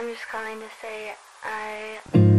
I'm just calling to say I.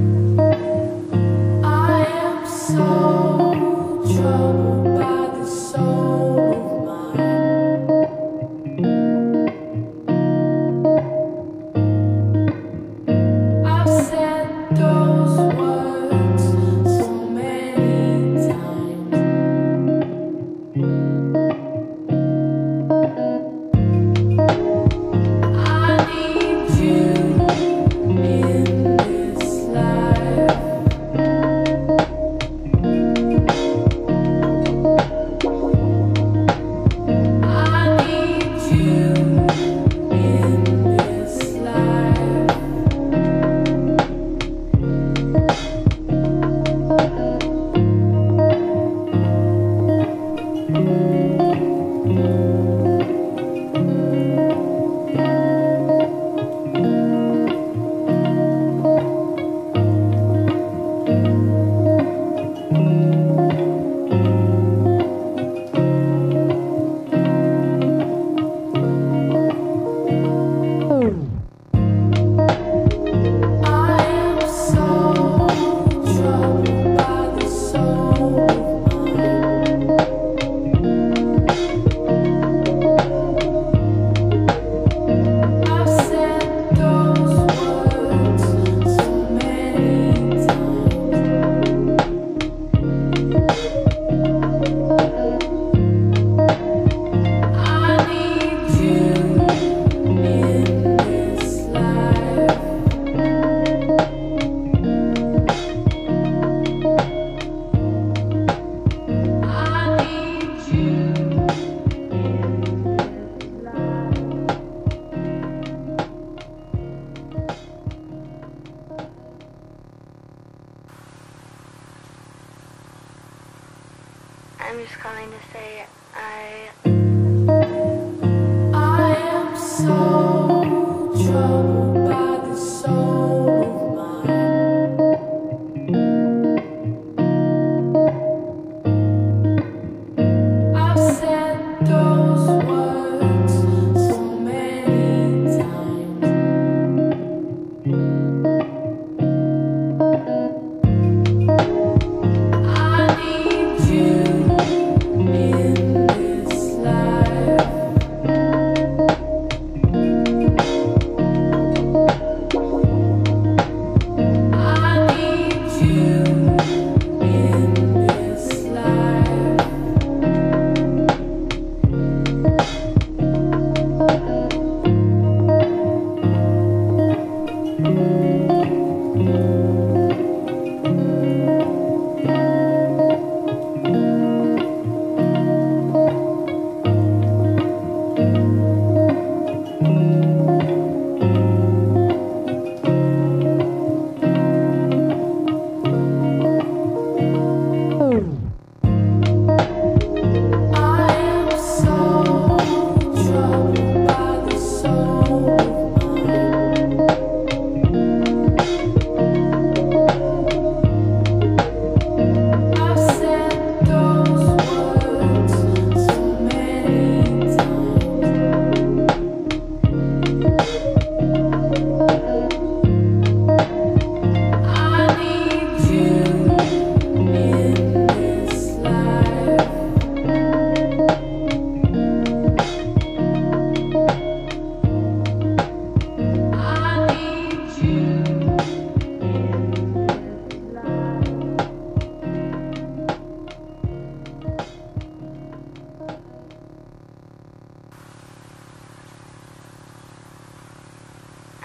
calling to say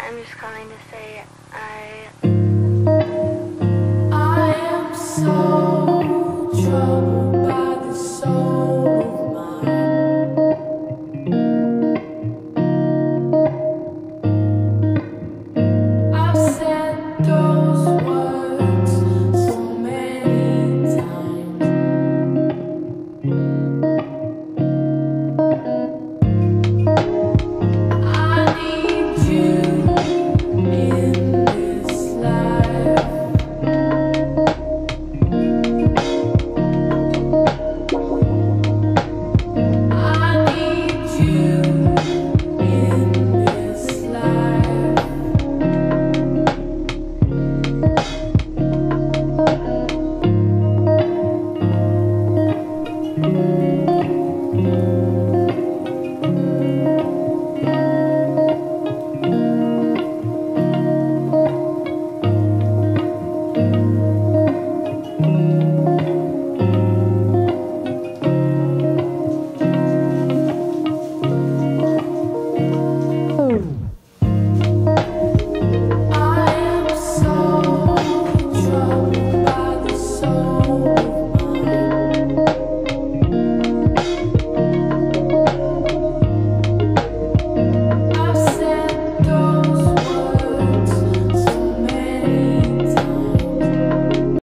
I'm just calling to say I. I am so troubled.